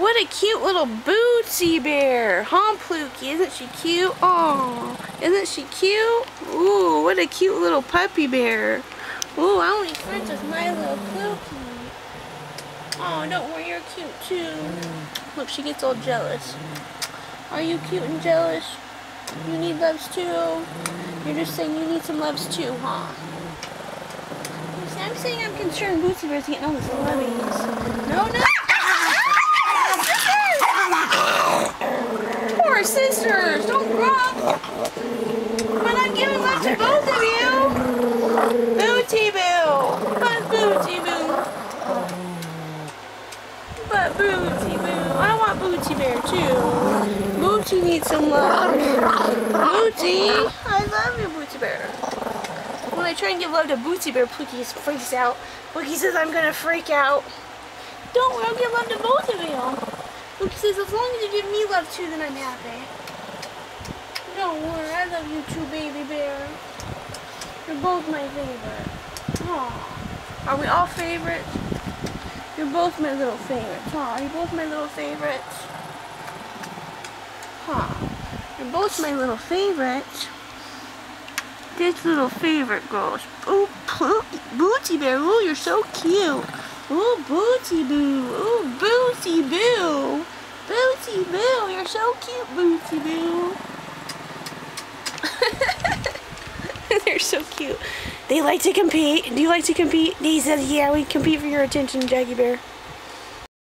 What a cute little Bootsie bear. Huh, Plooky? Isn't she cute? Oh, isn't she cute? Ooh, what a cute little puppy bear. Ooh, I want to friends with my little Plooky. Oh, don't worry, you're cute too. Look, she gets all jealous. Are you cute and jealous? You need loves too? You're just saying you need some loves too, huh? I'm saying I'm concerned Bootsie Bear's getting all this lovies. No, no! Poor sisters! Don't cry! But I'm giving love to both of you! Booty Boo! But Booty Boo! Booty Boo! I want Booty Bear too! Booty needs some love! Booty! I love you, Booty Bear! When I try and give love to Bootsie Bear, Pookie freaks out. Pookie says I'm gonna freak out. Don't worry, I'll give love to both of you. Pookie says as long as you give me love too, then I'm happy. Don't worry, I love you too, baby bear. You're both my favorite. Aw. Are we all favorites? You're both my little favorites. Aw, are both my little favorites? Huh. You're both my little favorites. This little favorite goes, ooh, Booty Bear, ooh, you're so cute. Ooh, Booty Boo, ooh, Booty Boo. Booty Boo, you're so cute, Booty Boo. They're so cute. They like to compete. Do you like to compete? He says, yeah, we compete for your attention, Jacki Bear.